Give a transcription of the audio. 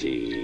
the